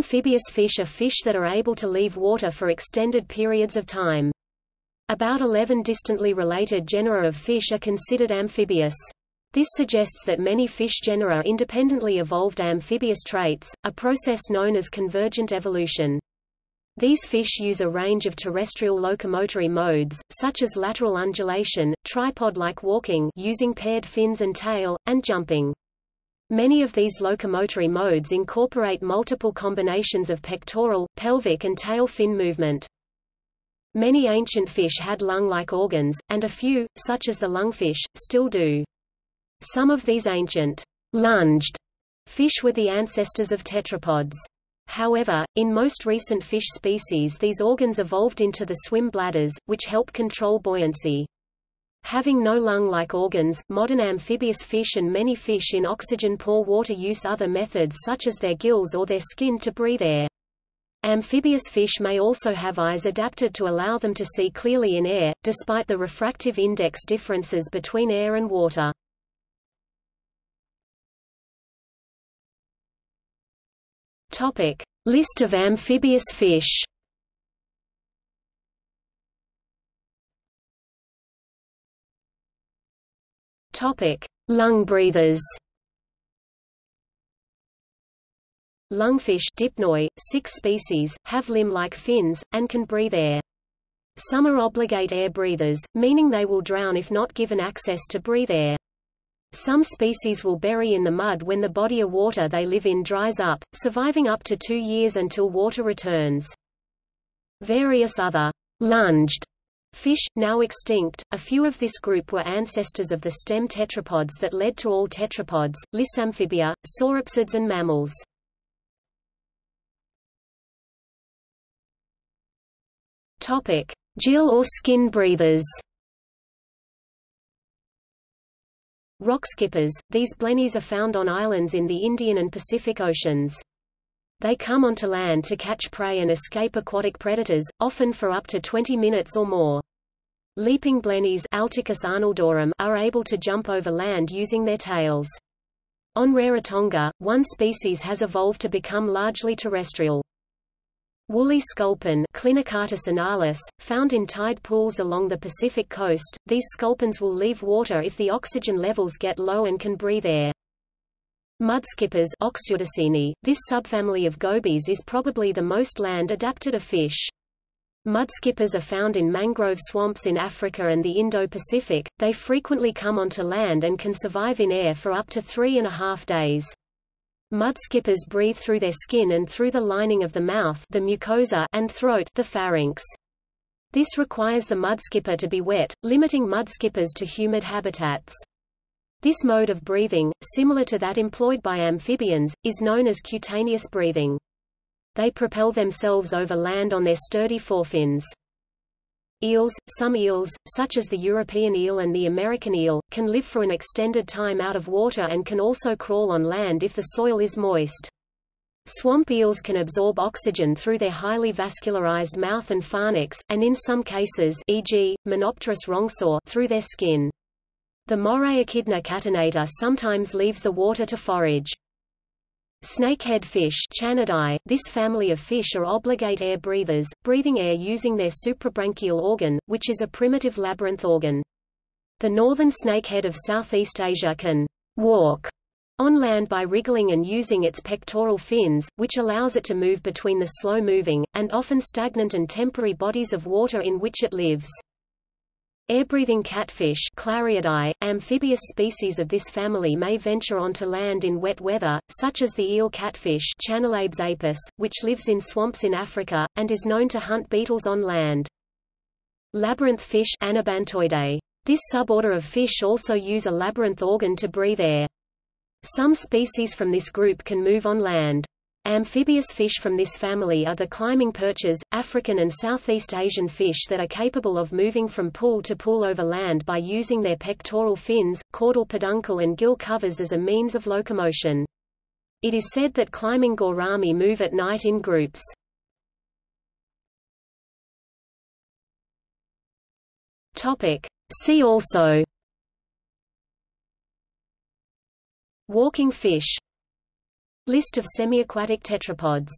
Amphibious fish are fish that are able to leave water for extended periods of time. About 11 distantly related genera of fish are considered amphibious. This suggests that many fish genera independently evolved amphibious traits, a process known as convergent evolution. These fish use a range of terrestrial locomotory modes, such as lateral undulation, tripod-like walking using paired fins and tail, and jumping. Many of these locomotory modes incorporate multiple combinations of pectoral, pelvic and tail fin movement. Many ancient fish had lung-like organs, and a few, such as the lungfish, still do. Some of these ancient lunged fish were the ancestors of tetrapods. However, in most recent fish species these organs evolved into the swim bladders, which help control buoyancy. Having no lung-like organs, modern amphibious fish and many fish in oxygen-poor water use other methods such as their gills or their skin to breathe air. Amphibious fish may also have eyes adapted to allow them to see clearly in air, despite the refractive index differences between air and water. Topic: List of amphibious fish. Topic: Lung breathers. Lungfish dipnoi, six species, have limb-like fins, and can breathe air. Some are obligate air breathers, meaning they will drown if not given access to breathe air. Some species will bury in the mud when the body of water they live in dries up, surviving up to two years until water returns. Various other lunged Fish, now extinct, a few of this group were ancestors of the stem tetrapods that led to all tetrapods, Lissamphibia, sauropsids and mammals. Topic: Gill or skin breathers. Rock skippers, these blennies are found on islands in the Indian and Pacific Oceans. They come onto land to catch prey and escape aquatic predators, often for up to 20 minutes or more. Leaping blennies Alticus arnoldorum are able to jump over land using their tails. On Rarotonga, one species has evolved to become largely terrestrial. Woolly sculpin Clinocottus analis, found in tide pools along the Pacific coast, these sculpins will leave water if the oxygen levels get low and can breathe air. Mudskippers this subfamily of gobies is probably the most land-adapted of fish. Mudskippers are found in mangrove swamps in Africa and the Indo-Pacific, they frequently come onto land and can survive in air for up to three and a half days. Mudskippers breathe through their skin and through the lining of the mouth the mucosa and throat the pharynx. This requires the mudskipper to be wet, limiting mudskippers to humid habitats. This mode of breathing, similar to that employed by amphibians, is known as cutaneous breathing. They propel themselves over land on their sturdy forefins. Eels, some eels, such as the European eel and the American eel, can live for an extended time out of water and can also crawl on land if the soil is moist. Swamp eels can absorb oxygen through their highly vascularized mouth and pharynx, and in some cases e.g., Monopterus rongsaw through their skin. The moray echidna catenata sometimes leaves the water to forage. Snakehead fish Channidae, this family of fish are obligate air breathers, breathing air using their suprabranchial organ, which is a primitive labyrinth organ. The northern snakehead of Southeast Asia can walk on land by wriggling and using its pectoral fins, which allows it to move between the slow-moving, and often stagnant and temporary bodies of water in which it lives. Air-breathing catfish Clariidae, amphibious species of this family may venture onto land in wet weather, such as the eel catfish Channallabes apus, which lives in swamps in Africa, and is known to hunt beetles on land. Labyrinth fish Anabantoidae. This suborder of fish also use a labyrinth organ to breathe air. Some species from this group can move on land. Amphibious fish from this family are the climbing perches, African and Southeast Asian fish that are capable of moving from pool to pool over land by using their pectoral fins, caudal peduncle and gill covers as a means of locomotion. It is said that climbing gourami move at night in groups. See also Walking fish List of semiaquatic tetrapods